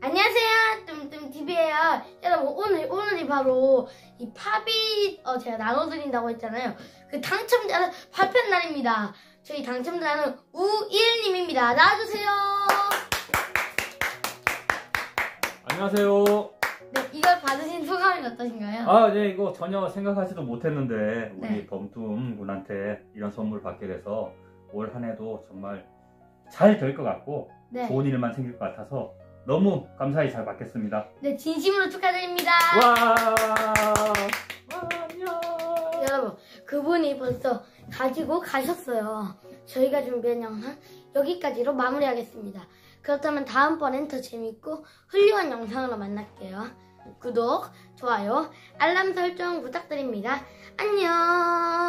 안녕하세요. 뜸뜸TV예요. 여러분 오늘 오늘이 바로 이 팝이 어 제가 나눠드린다고 했잖아요. 그 당첨자는 발표 날입니다. 저희 당첨자는 우일님입니다. 나와주세요. 안녕하세요. 네, 이걸 받으신 소감이 어떠신가요? 아, 네, 이거 전혀 생각하지도 못했는데 우리 네. 범tum 군한테 이런 선물 받게 돼서 올 한 해도 정말 잘 될 것 같고 네, 좋은 일만 생길 것 같아서 너무 감사히 잘 받겠습니다. 네 진심으로 축하드립니다. 와. 여러분, 그분이 벌써 가지고 가셨어요. 저희가 준비한 영상 여기까지로 마무리하겠습니다. 그렇다면 다음번엔 더 재밌고 훌륭한 영상으로 만날게요. 구독, 좋아요, 알람 설정 부탁드립니다. 안녕!